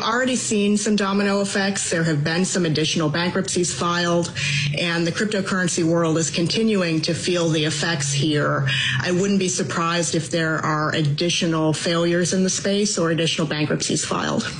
we've already seen some domino effects. There have been some additional bankruptcies filed, and the cryptocurrency world is continuing to feel the effects here. I wouldn't be surprised if there are additional failures in the space or additional bankruptcies filed.